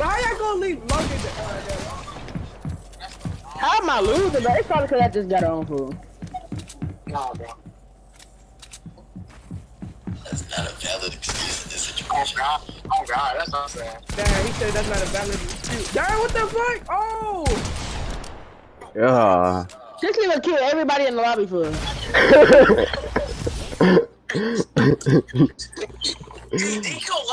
how y'all gonna leave luggage How am I losing, bro? It's probably because I just got on food. Nah, bro. That's not a valid excuse in this Oh situation. god. Oh god, that's what I'm saying. Damn, he said that's not a valid excuse. Damn, what the fuck? Oh, Yeah. This nigga kill everybody in the lobby for us. Go